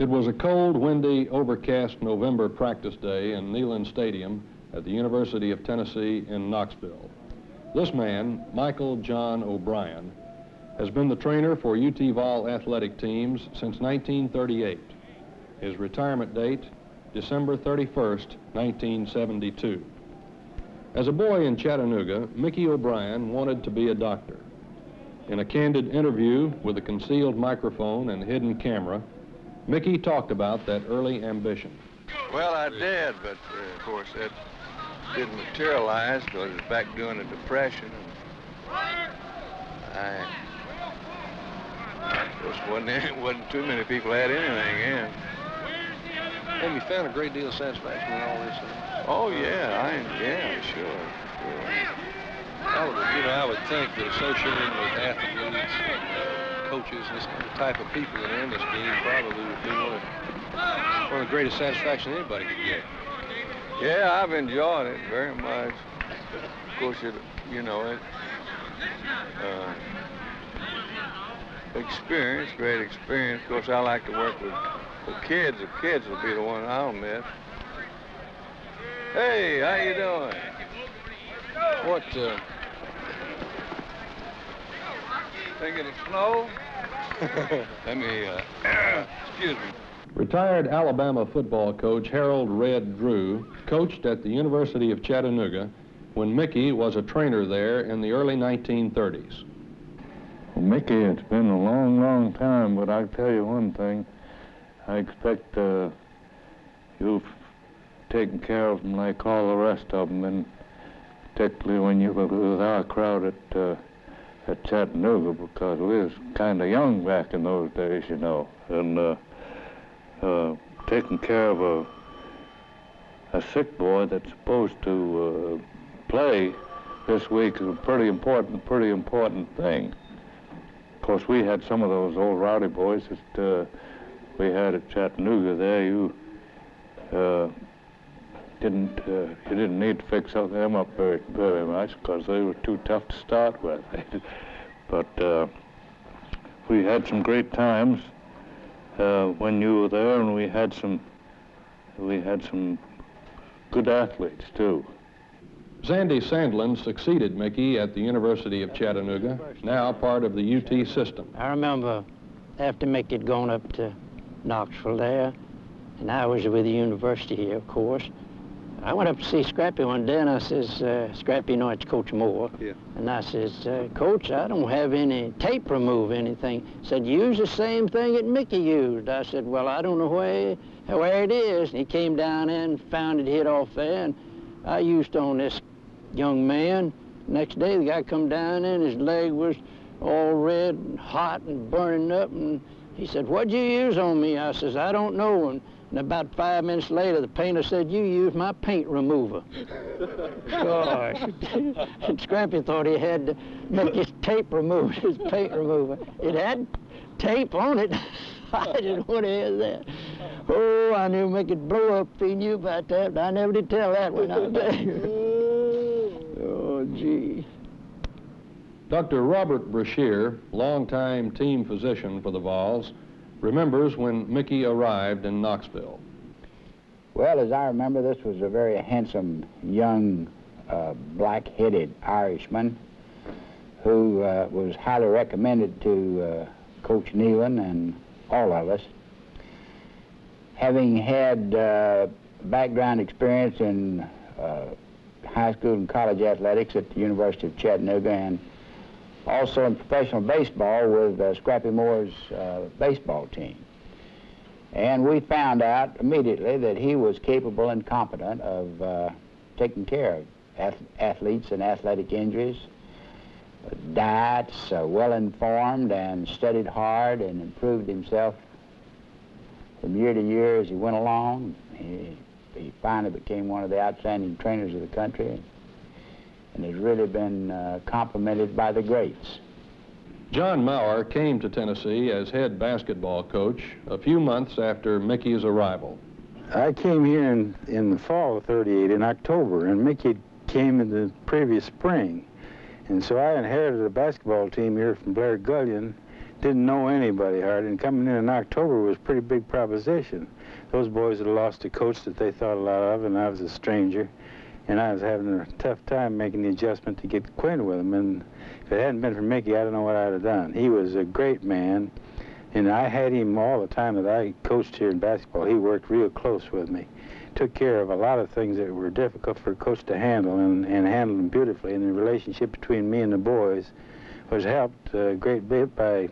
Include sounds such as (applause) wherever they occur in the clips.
It was a cold, windy, overcast November practice day in Neyland Stadium at the University of Tennessee in Knoxville. This man, Michael John O'Brien, has been the trainer for UT Vol athletic teams since 1938. His retirement date, December 31st, 1972. As a boy in Chattanooga, Mickey O'Brien wanted to be a doctor. In a candid interview with a concealed microphone and hidden camera, Mickey talked about that early ambition. Well, I did, but uh, of course that didn't materialize because it was back during the Depression. And I, of course, wasn't, (laughs) any, wasn't too many people had anything in. And you found a great deal of satisfaction in all this. Huh? Oh yeah, I yeah, sure, sure. I would, you know, I would think that associating with athletes, uh, coaches, this the type of people that are in this game probably would be one of, one of the greatest satisfaction anybody could get. Yeah, I've enjoyed it very much. Of course, it, you know, it, uh, experience, great experience. Of course, I like to work with, with kids. The kids will be the one I'll miss. Hey, how you doing? What, uh, Thinking of snow? (laughs) Let me, uh, (clears throat) excuse me. Retired Alabama football coach Harold Red Drew coached at the University of Chattanooga when Mickey was a trainer there in the early 1930s. Well, Mickey, it's been a long, long time, but I'll tell you one thing. I expect uh, you've taken care of them like all the rest of them, and particularly when you were with our crowd at, uh, at Chattanooga, because we was kind of young back in those days, you know, and uh, uh, taking care of a, a sick boy that's supposed to uh, play this week is a pretty important, pretty important thing. Of course, we had some of those old rowdy boys that uh, we had at Chattanooga there. You uh, didn't uh, you didn't need to fix up them up very very much because they were too tough to start with. (laughs) but uh, we had some great times uh, when you were there, and we had some we had some good athletes too. Sandy Sandlin succeeded Mickey at the University of Chattanooga, now part of the UT system. I remember after Mickey had gone up to Knoxville there, and I was with the university here, of course. I went up to see Scrappy one day, and I says, uh, Scrappy, you know, it's Coach Moore. Yeah. And I says, uh, Coach, I don't have any tape remove anything. Said, use the same thing that Mickey used. I said, well, I don't know where, where it is. And he came down and found it hid off there, and I used on this young man. Next day, the guy come down and his leg was all red and hot and burning up, and he said, what'd you use on me? I says, I don't know. And, and about five minutes later, the painter said, you used my paint remover. Gosh. (laughs) and Scrappy thought he had to make his tape remover, his paint remover. It had tape on it. (laughs) I didn't want to hear that. Oh, I knew make it blow up if he knew about that, but I never did tell that one, out there. (laughs) Oh, gee. Dr. Robert Brashear, longtime team physician for the Vols, remembers when Mickey arrived in Knoxville. Well, as I remember, this was a very handsome, young, uh, black-headed Irishman who uh, was highly recommended to uh, Coach Neyland and all of us. Having had uh, background experience in uh, high school and college athletics at the University of Chattanooga and also in professional baseball with uh, Scrappy Moore's uh, baseball team. And we found out immediately that he was capable and competent of uh, taking care of ath athletes and athletic injuries, diets, uh, well-informed and studied hard and improved himself from year to year as he went along. He, he finally became one of the outstanding trainers of the country and has really been uh, complimented by the greats. John Mauer came to Tennessee as head basketball coach a few months after Mickey's arrival. I came here in, in the fall of 38, in October, and Mickey came in the previous spring. And so I inherited a basketball team here from Blair Gullion didn't know anybody hard, and coming in in October was a pretty big proposition. Those boys had lost a coach that they thought a lot of, and I was a stranger, and I was having a tough time making the adjustment to get acquainted with them. And if it hadn't been for Mickey, I don't know what I'd have done. He was a great man, and I had him all the time that I coached here in basketball. He worked real close with me took care of a lot of things that were difficult for a coach to handle and, and handled them beautifully. And the relationship between me and the boys was helped a great bit by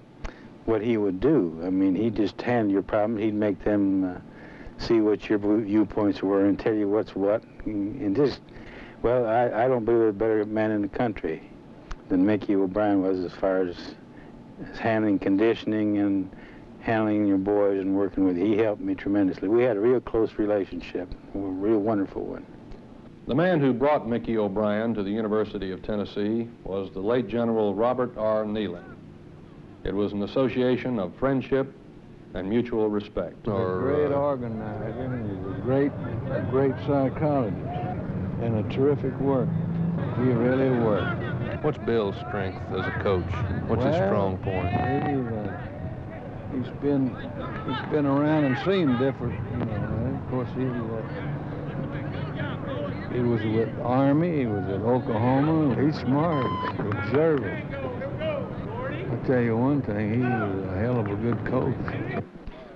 what he would do. I mean, he'd just handle your problem. He'd make them uh, see what your viewpoints were and tell you what's what. And, just, well, I, I don't believe there's a better man in the country than Mickey O'Brien was as far as, as handling conditioning and handling your boys and working with. He helped me tremendously. We had a real close relationship, a real wonderful one. The man who brought Mickey O'Brien to the University of Tennessee was the late General Robert R. Neyland. It was an association of friendship and mutual respect. He's a great organizer, he's a great, a great psychologist, and a terrific worker. He really worked. What's Bill's strength as a coach? What's well, his strong point? He, uh, he's been he's been around and seen different, you know. Of course, he uh, he was with the Army, he was at Oklahoma. He's smart, observant. Tell you one thing, he was a hell of a good coach.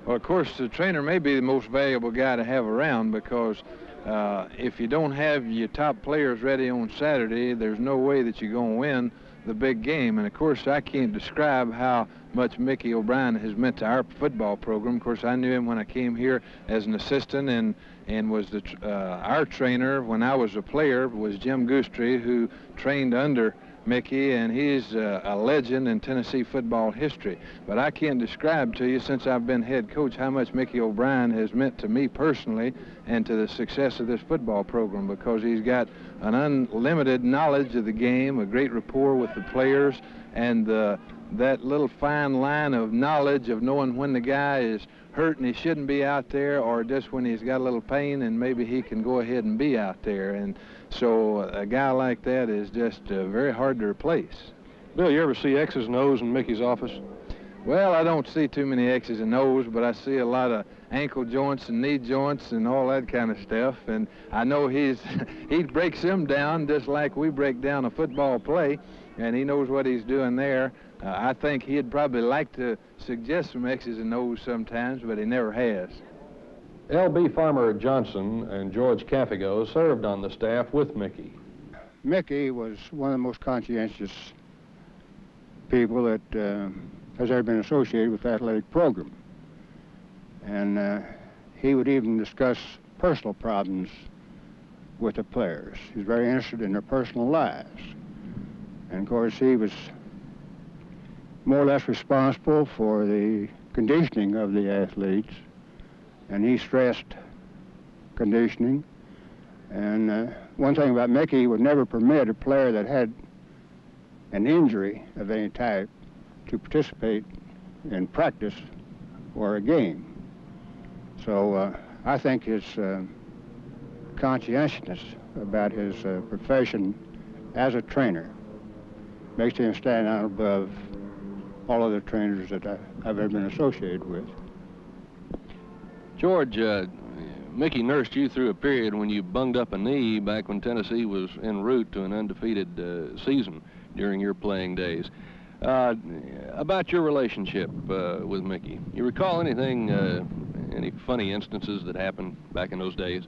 Well, of course, the trainer may be the most valuable guy to have around because uh, if you don't have your top players ready on Saturday, there's no way that you're going to win the big game. And of course, I can't describe how much Mickey O'Brien has meant to our football program. Of course, I knew him when I came here as an assistant and and was the uh, our trainer when I was a player was Jim Goostree, who trained under Mickey, and he's uh, a legend in Tennessee football history. But I can't describe to you, since I've been head coach, how much Mickey O'Brien has meant to me personally and to the success of this football program because he's got an unlimited knowledge of the game, a great rapport with the players, and uh, that little fine line of knowledge of knowing when the guy is hurt and he shouldn't be out there or just when he's got a little pain and maybe he can go ahead and be out there. And so a guy like that is just uh, very hard to replace. Bill, you ever see X's and O's in Mickey's office? Well, I don't see too many X's and O's, but I see a lot of ankle joints and knee joints and all that kind of stuff. And I know he's (laughs) he breaks them down just like we break down a football play, and he knows what he's doing there. Uh, I think he'd probably like to suggest some X's and O's sometimes, but he never has. L.B. Farmer Johnson and George Cafego served on the staff with Mickey. Mickey was one of the most conscientious people that uh, has ever been associated with the athletic program. And uh, he would even discuss personal problems with the players. He's very interested in their personal lives. And of course, he was more or less responsible for the conditioning of the athletes, and he stressed conditioning. And uh, one thing about Mickey, he would never permit a player that had an injury of any type to participate in practice or a game. So uh, I think his uh, conscientiousness about his uh, profession as a trainer makes him stand out above all of the trainers that I, have ever been associated with. George, uh, Mickey nursed you through a period when you bunged up a knee back when Tennessee was en route to an undefeated uh, season during your playing days. Uh, about your relationship uh, with Mickey, you recall anything, uh, any funny instances that happened back in those days?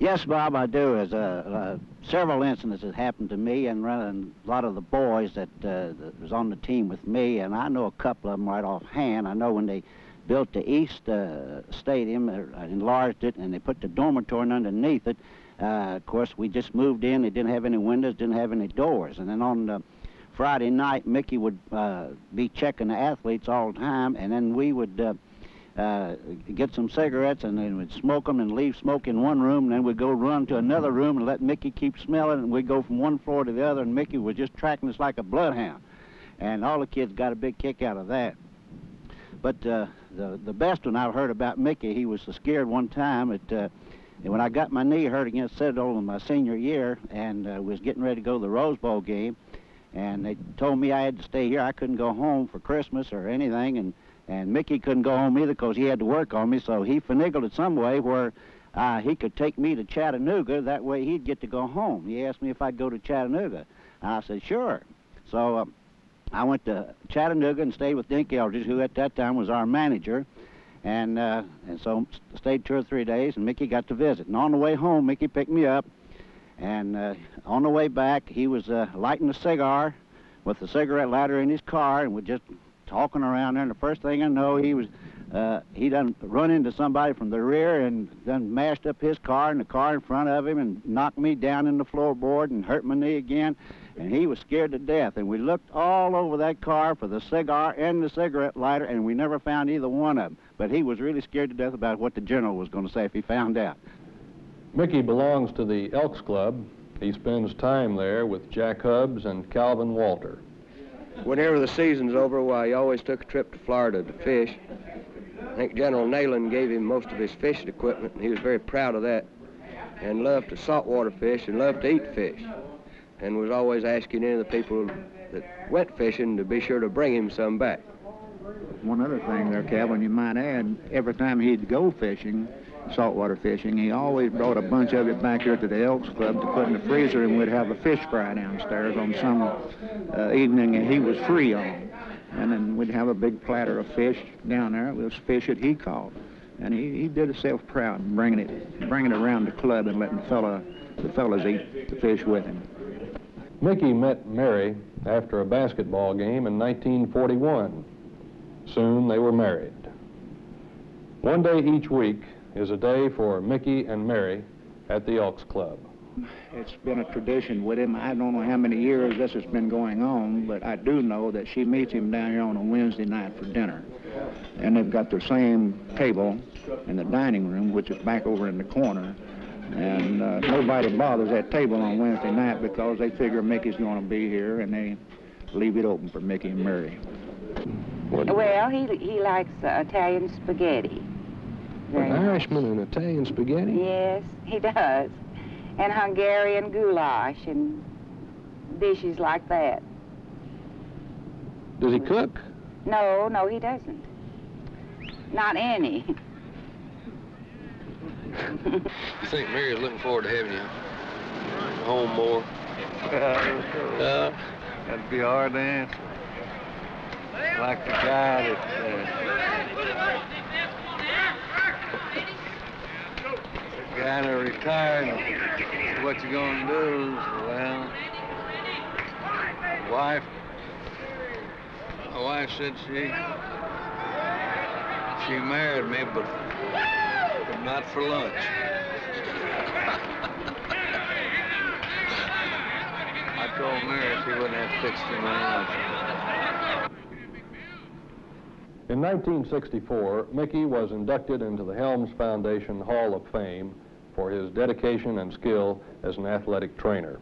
Yes, Bob, I do. As uh, several incidents that happened to me and running a lot of the boys that, uh, that was on the team with me, and I know a couple of them right offhand. I know when they built the East uh, Stadium, uh, enlarged it, and they put the dormitory underneath it. Uh, of course, we just moved in. It didn't have any windows, didn't have any doors. And then on Friday night, Mickey would uh, be checking the athletes all the time, and then we would uh, get some cigarettes and then we'd smoke them and leave smoke in one room and then we'd go run to another room and let Mickey keep smelling and we'd go from one floor to the other and Mickey was just tracking us like a bloodhound. And all the kids got a big kick out of that. But uh, the, the best one I've heard about Mickey, he was so scared one time at, uh, when I got my knee hurt against Citadel in my senior year and uh, was getting ready to go to the Rose Bowl game, and they told me I had to stay here. I couldn't go home for Christmas or anything, and and Mickey couldn't go home either because he had to work on me. So he finagled it some way where uh, he could take me to Chattanooga. That way he'd get to go home. He asked me if I'd go to Chattanooga. I said sure. So uh, I went to Chattanooga and stayed with Dink Eldridge, who at that time was our manager. And, uh, and so stayed two or three days, and Mickey got to visit. And on the way home, Mickey picked me up, and uh, on the way back, he was uh, lighting a cigar with the cigarette lighter in his car, and we're just talking around there. And the first thing I know, he was uh, he done run into somebody from the rear and done mashed up his car and the car in front of him and knocked me down in the floorboard and hurt my knee again and he was scared to death. And we looked all over that car for the cigar and the cigarette lighter, and we never found either one of them. But he was really scared to death about what the general was going to say if he found out. Mickey belongs to the Elks Club. He spends time there with Jack Hubbs and Calvin Walter. Whenever the season's over, why, he always took a trip to Florida to fish. I think General Neyland gave him most of his fishing equipment, and he was very proud of that, and loved to saltwater fish and loved to eat fish and was always asking any of the people that went fishing to be sure to bring him some back. One other thing there, Calvin, you might add, every time he'd go fishing, saltwater fishing, he always brought a bunch of it back here to the Elks Club to put in the freezer, and we'd have a fish fry downstairs on some uh, evening that he was free on. And then we'd have a big platter of fish down there. It was fish that he caught. And he, he did himself proud bringing it, bringing it around the club and letting the, fella, the fellas eat the fish with him. Mickey met Mary after a basketball game in 1941. Soon they were married. One day each week is a day for Mickey and Mary at the Elks Club. It's been a tradition with him. I don't know how many years this has been going on, but I do know that she meets him down here on a Wednesday night for dinner. And they've got the same table in the dining room, which is back over in the corner. And uh, nobody bothers that table on Wednesday night because they figure Mickey's going to be here and they leave it open for Mickey and Mary. Well, he, he likes uh, Italian spaghetti. An Irishman and Italian spaghetti? Yes, he does. And Hungarian goulash and dishes like that. Does he cook? No, no, he doesn't. Not any. (laughs) you think Mary's looking forward to having you home more? Uh, that'd be hard to answer. Like the guy that uh, guy that retired. What you gonna do? Well, wife. My wife said she she married me, but but not for lunch. (laughs) I told Mary she wouldn't have fixed him lunch. In 1964, Mickey was inducted into the Helms Foundation Hall of Fame for his dedication and skill as an athletic trainer.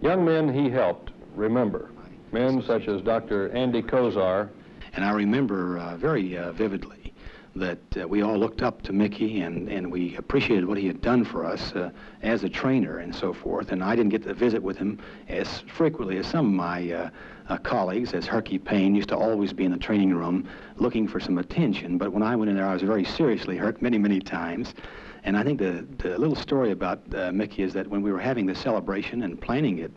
Young men he helped remember, men such as Dr. Andy Kozar. And I remember uh, very uh, vividly that uh, we all looked up to Mickey and, and we appreciated what he had done for us uh, as a trainer and so forth. And I didn't get to visit with him as frequently as some of my uh, uh, colleagues, as Herky Payne used to always be in the training room looking for some attention. But when I went in there, I was very seriously hurt many, many times. And I think the, the little story about uh, Mickey is that when we were having the celebration and planning it,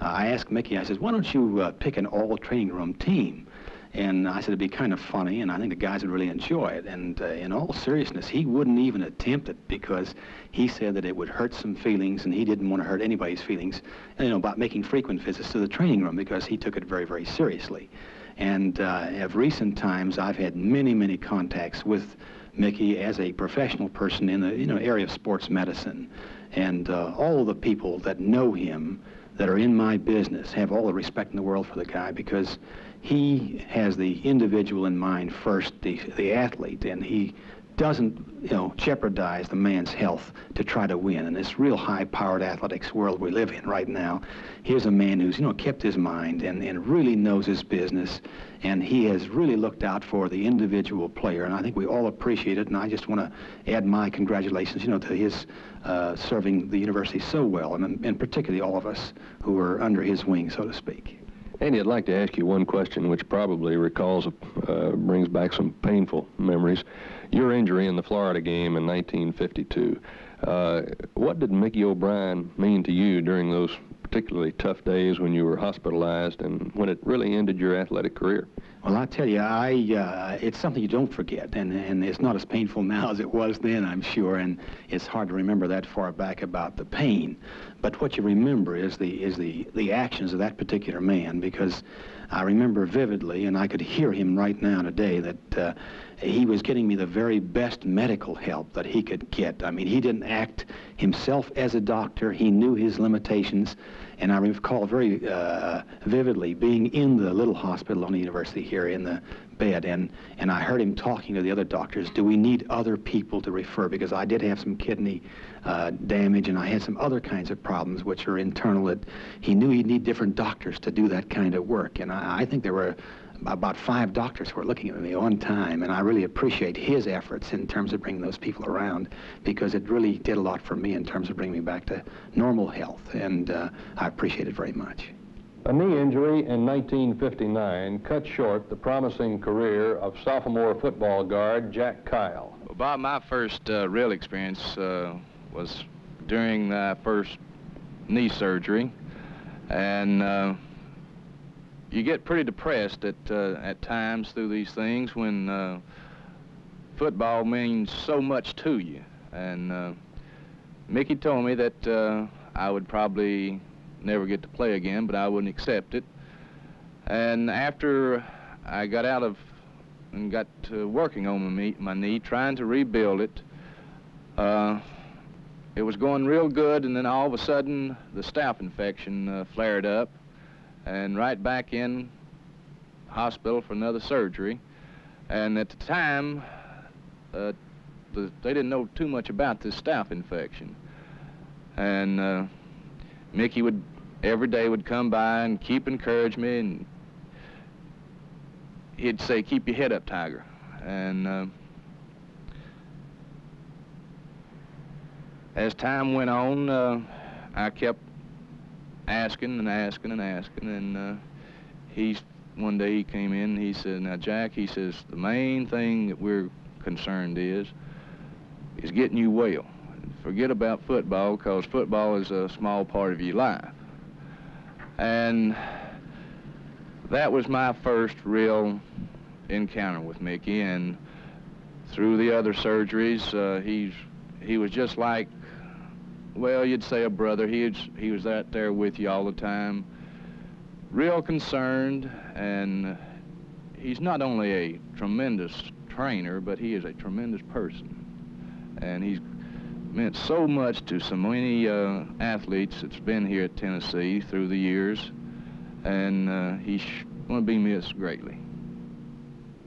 uh, I asked Mickey, I said, why don't you pick an all training room team? And I said it'd be kind of funny, and I think the guys would really enjoy it. And uh, in all seriousness, he wouldn't even attempt it because he said that it would hurt some feelings, and he didn't want to hurt anybody's feelings, you know, about making frequent visits to the training room because he took it very, very seriously. And uh, of recent times, I've had many, many contacts with Mickey as a professional person in the you know area of sports medicine, and uh, all the people that know him that are in my business have all the respect in the world for the guy because he has the individual in mind first, the, the athlete, and he doesn't, you know, jeopardize the man's health to try to win. In this real high-powered athletics world we live in right now, here's a man who's, you know, kept his mind and, and really knows his business, and he has really looked out for the individual player, and I think we all appreciate it, and I just want to add my congratulations, you know, to his uh, serving the university so well, and, and particularly all of us who are under his wing, so to speak. Andy, I'd like to ask you one question which probably recalls, uh, brings back some painful memories. Your injury in the Florida game in 1952. Uh, what did Mickey O'Brien mean to you during those particularly tough days when you were hospitalized and when it really ended your athletic career? Well, I tell you, I uh, it's something you don't forget, and and it's not as painful (laughs) now as it was then, I'm sure, and it's hard to remember that far back about the pain. But what you remember is the is the the actions of that particular man, because I remember vividly, and I could hear him right now today that. Uh, he was getting me the very best medical help that he could get. I mean, he didn't act himself as a doctor. He knew his limitations. And I recall very uh, vividly being in the little hospital on the university here in the bed, and, and I heard him talking to the other doctors, do we need other people to refer? Because I did have some kidney uh, damage, and I had some other kinds of problems which are internal that he knew he'd need different doctors to do that kind of work. And I, I think there were about five doctors who were looking at me on time, and I really appreciate his efforts in terms of bringing those people around because it really did a lot for me in terms of bringing me back to normal health, and uh, I appreciate it very much. A knee injury in 1959 cut short the promising career of sophomore football guard Jack Kyle. Bob, my first uh, real experience uh, was during the first knee surgery, and uh, you get pretty depressed at uh, at times through these things when uh, football means so much to you. And uh, Mickey told me that uh, I would probably never get to play again, but I wouldn't accept it. And after I got out of and got to working on my, knee, my knee, trying to rebuild it, uh, it was going real good, and then all of a sudden the staph infection uh, flared up and right back in hospital for another surgery. And at the time, uh, the, they didn't know too much about this staph infection. And uh, Mickey would every day would come by and keep encouraging me, and he'd say, "Keep your head up, Tiger." And uh, as time went on, uh, I kept asking and asking and asking, and uh, he's one day he came in and he said, "Now, Jack," he says, "the main thing that we're concerned is is getting you well. Forget about football because football is a small part of your life." And that was my first real encounter with Mickey, and through the other surgeries, uh, he's he was just like well, you'd say a brother. He was, he was out there with you all the time, real concerned, and he's not only a tremendous trainer, but he is a tremendous person. And he's meant so much to so many uh, athletes that's been here at Tennessee through the years, and uh, he's going to be missed greatly.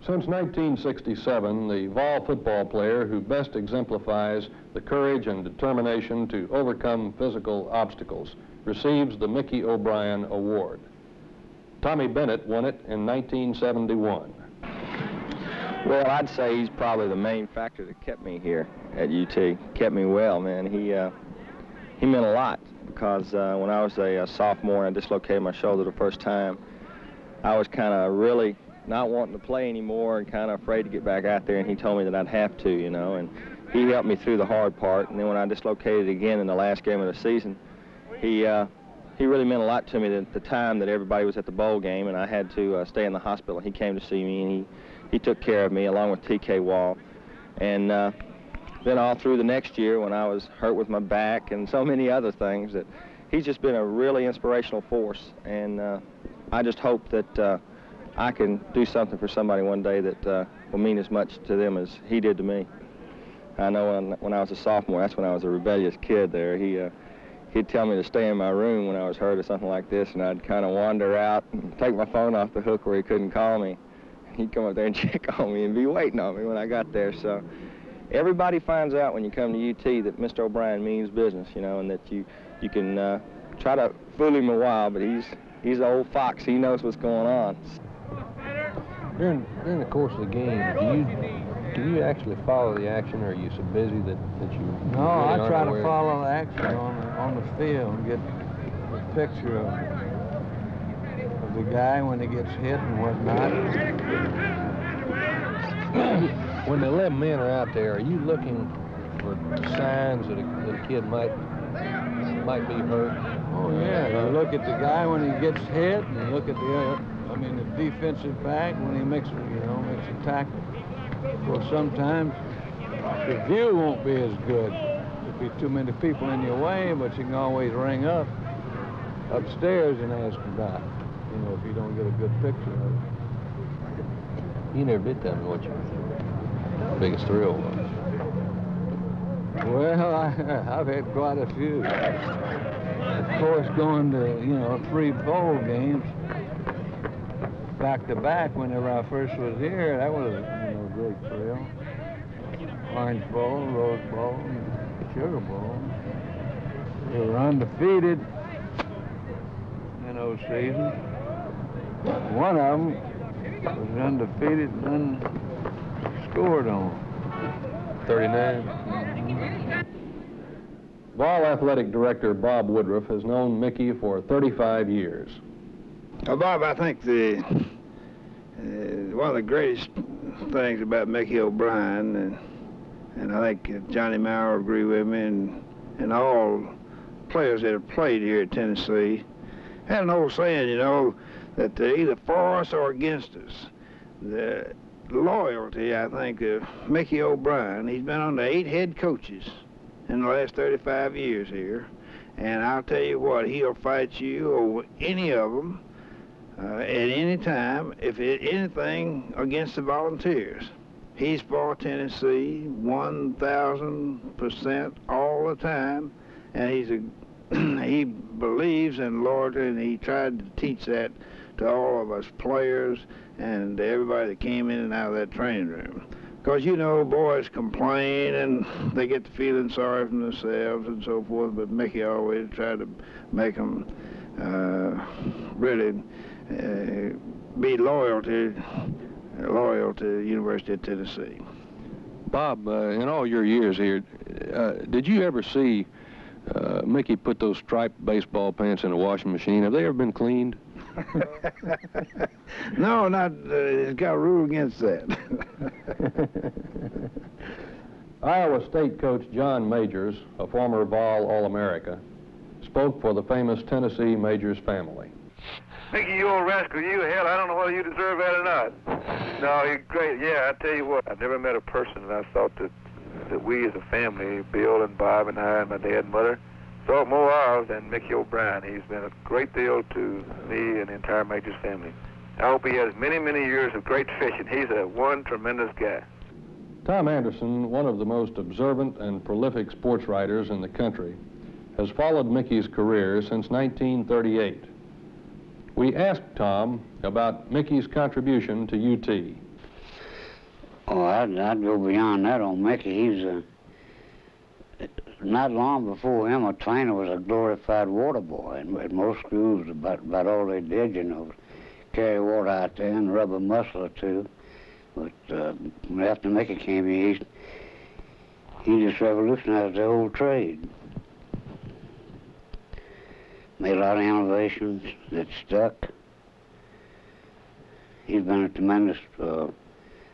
Since 1967, the Vol football player who best exemplifies the courage and determination to overcome physical obstacles receives the Mickey O'Brien Award. Tommy Bennett won it in 1971. Well, I'd say he's probably the main factor that kept me here at UT, kept me well, man. He, uh, he meant a lot because uh, when I was a, a sophomore and I dislocated my shoulder the first time, I was kind of really not wanting to play anymore and kind of afraid to get back out there, and he told me that I'd have to, you know, and he helped me through the hard part. And then when I dislocated again in the last game of the season, he uh, he really meant a lot to me at the time that everybody was at the bowl game and I had to uh, stay in the hospital. He came to see me and he, he took care of me along with T.K. Wall. And uh, then all through the next year when I was hurt with my back and so many other things that he's just been a really inspirational force. And uh, I just hope that uh, I can do something for somebody one day that uh, will mean as much to them as he did to me. I know when, when I was a sophomore, that's when I was a rebellious kid there. He, uh, he'd tell me to stay in my room when I was hurt or something like this, and I'd kind of wander out and take my phone off the hook where he couldn't call me. He'd come up there and (laughs) check on me and be waiting on me when I got there. So everybody finds out when you come to UT that Mr. O'Brien means business, you know, and that you, you can uh, try to fool him a while, but he's, he's an old fox. He knows what's going on. During, during the course of the game, do you do you actually follow the action, or are you so busy that, that you? No, really I try to follow the action on the, on the field and get a picture of, of the guy when he gets hit and whatnot. (coughs) when the 11 men are out there, are you looking for signs that a, that a kid might might be hurt? Oh yeah, you look at the guy when he gets hit, and you look at the, uh, I mean, the defensive back when he makes, you know, makes a tackle. Course, sometimes the view won't be as good. There'll be too many people in your way, but you can always ring up upstairs and ask about, you know, if you don't get a good picture of it. You never did tell me what your biggest thrill was. Well, I, (laughs) I've had quite a few. Of course, going to, you know, three bowl games back to back whenever I first was here, that was, you know, a great thrill. Orange Bowl, Rose Bowl, Sugar Bowl. They were undefeated in those seasons. One of them was undefeated and scored on. 39. Vol Athletic Director Bob Woodruff has known Mickey for 35 years. Well, Bob, I think the uh, one of the greatest things about Mickey O'Brien, and, and I think uh, Johnny Mauer agree with me, and, and all players that have played here at Tennessee, had an old saying, you know, that they're either for us or against us. The loyalty, I think, of Mickey O'Brien, he's been under eight head coaches in the last 35 years here, and I'll tell you what, he'll fight you or any of them uh, at any time, if it, anything against the volunteers. He's for Tennessee 1,000% all the time, and he's a (clears throat) he believes in loyalty, and he tried to teach that to all of us players and everybody that came in and out of that training room. Because, you know, boys complain and they get to feeling sorry for themselves and so forth, but Mickey always tried to make them uh, really uh, be loyal to, loyal to the University of Tennessee. Bob, uh, in all your years here, uh, did you ever see uh, Mickey put those striped baseball pants in a washing machine? Have they ever been cleaned? (laughs) no, not. Uh, it's got a rule against that. (laughs) Iowa State coach John Majors, a former Vol All-America, spoke for the famous Tennessee Majors family. Mickey, you old rascal, you hell, I don't know whether you deserve that or not. No, you're great. Yeah, I tell you what, I've never met a person and I thought that that we as a family, Bill and Bob and I and my dad and mother, thought more of than Mickey O'Brien. He's been a great deal to me and the entire Majors family. I hope he has many, many years of great fishing. He's a one tremendous guy. Tom Anderson, one of the most observant and prolific sports writers in the country, has followed Mickey's career since 1938. We asked Tom about Mickey's contribution to UT. Oh, I'd, I'd go beyond that on Mickey. He's a, not long before him, a trainer was a glorified water boy. And at most schools, about, about all they did, you know, carry water out there and rub a muscle or two. But uh, after Mickey came here, he, he just revolutionized the whole trade. Made a lot of innovations that stuck. He's been a tremendous uh,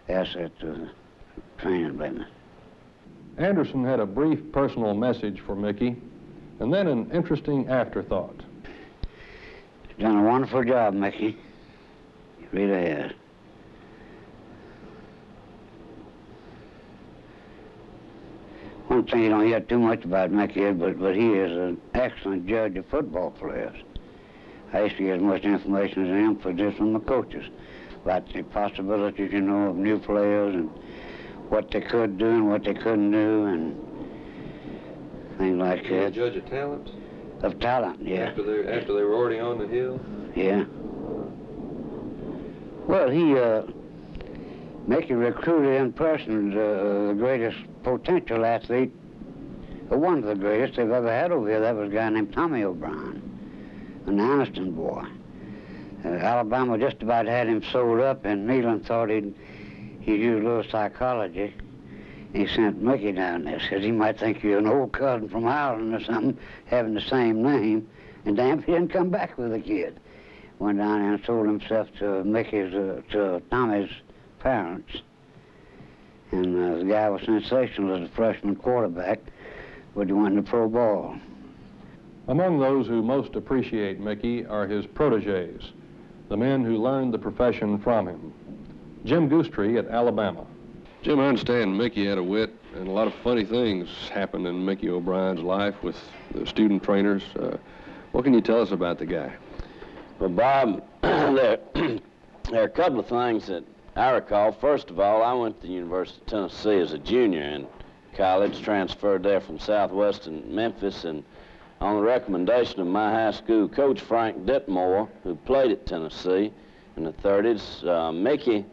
asset to the training business. Anderson had a brief personal message for Mickey, and then an interesting afterthought. You've done a wonderful job, Mickey. You really has. One thing you don't hear too much about Mickey is, but, but he is an excellent judge of football players. I used to get as much information as him for just from the coaches about the possibilities, you know, of new players and what they could do and what they couldn't do and things like that. Judge of talent? Of talent, yeah. After they after they were already on the hill? Yeah. Well, he, uh, Mickey recruited in person the, the greatest potential athlete, or one of the greatest they've ever had over here. That was a guy named Tommy O'Brien, an Anniston boy. Uh, Alabama just about had him sold up, and Neyland thought he'd, he'd use a little psychology. He sent Mickey down there, said he might think you're an old cousin from Ireland or something, having the same name, and damn if he didn't come back with the kid. went down there and sold himself to Mickey's, uh, to Tommy's parents. And uh, the guy was sensational as a freshman quarterback, but he went to pro ball. Among those who most appreciate Mickey are his proteges, the men who learned the profession from him. Jim Goostree at Alabama. Jim, I understand Mickey had a wit, and a lot of funny things happened in Mickey O'Brien's life with the student trainers. Uh, what can you tell us about the guy? Well, Bob, (clears throat) there, (clears throat) there are a couple of things that I recall. First of all, I went to the University of Tennessee as a junior in college, transferred there from Southwestern Memphis, and on the recommendation of my high school coach, Frank Ditmore, who played at Tennessee in the 30s, uh, Mickey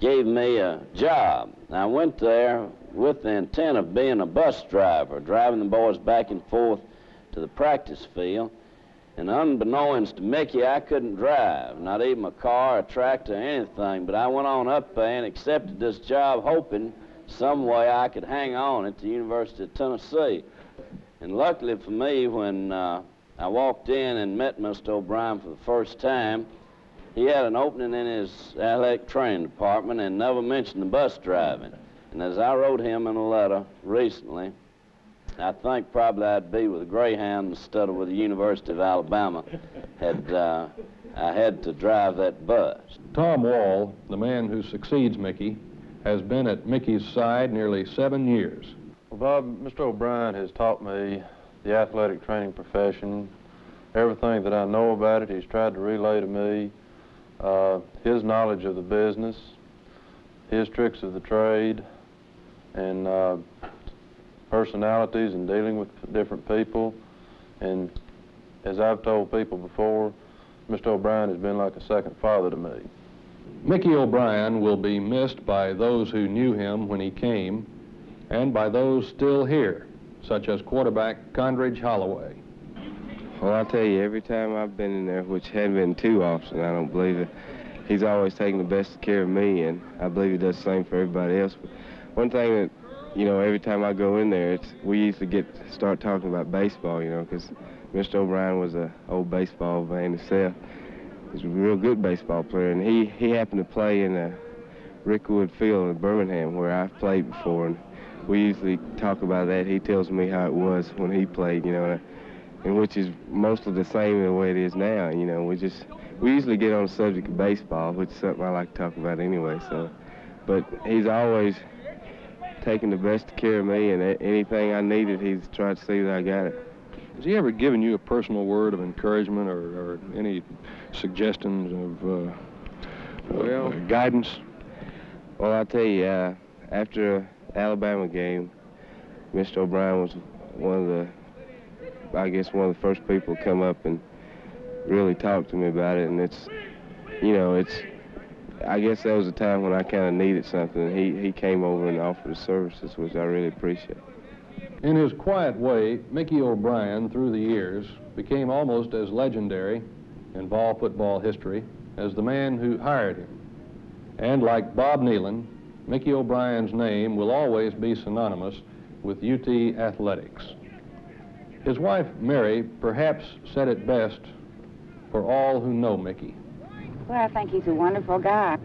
gave me a job. I went there with the intent of being a bus driver, driving the boys back and forth to the practice field. And unbeknownst to Mickey, I couldn't drive, not even a car, a tractor, anything. But I went on up there and accepted this job, hoping some way I could hang on at the University of Tennessee. And luckily for me, when uh, I walked in and met Mr. O'Brien for the first time, he had an opening in his athletic training department and never mentioned the bus driving. And as I wrote him in a letter recently, I think probably I'd be with a Greyhound instead of with the University of Alabama had uh, I had to drive that bus. Tom Wall, the man who succeeds Mickey, has been at Mickey's side nearly seven years. Well, Bob, Mr. O'Brien has taught me the athletic training profession. Everything that I know about it, he's tried to relay to me. Uh, his knowledge of the business, his tricks of the trade, and uh, personalities and dealing with different people. And as I've told people before, Mr. O'Brien has been like a second father to me. Mickey O'Brien will be missed by those who knew him when he came and by those still here, such as quarterback Condridge Holloway. Well, I'll tell you, every time I've been in there, which hadn't been too often, I don't believe it, he's always taken the best care of me, and I believe he does the same for everybody else. But one thing that you know, every time I go in there, it's we used to get start talking about baseball, you know, because Mr. O'Brien was a old baseball fan himself. He's a real good baseball player, and he he happened to play in a Rickwood Field in Birmingham where I've played before, and we usually talk about that. He tells me how it was when he played, you know, and which is mostly the same the way it is now. You know, we just we usually get on the subject of baseball, which is something I like to talk about anyway. So, but he's always taking the best care of me, and anything I needed, he's tried to see that I got it. Has he ever given you a personal word of encouragement or, or any suggestions of, uh, well, uh, guidance? Well, I'll tell you, uh, after Alabama game, Mr. O'Brien was one of the, I guess, one of the first people come up and really talk to me about it, and it's, you know, it's I guess that was a time when I kind of needed something. He, he came over and offered his services, which I really appreciate. In his quiet way, Mickey O'Brien, through the years, became almost as legendary in Vol football history as the man who hired him. And like Bob Neyland, Mickey O'Brien's name will always be synonymous with UT athletics. His wife, Mary, perhaps said it best for all who know Mickey. Well, I think he's a wonderful guy.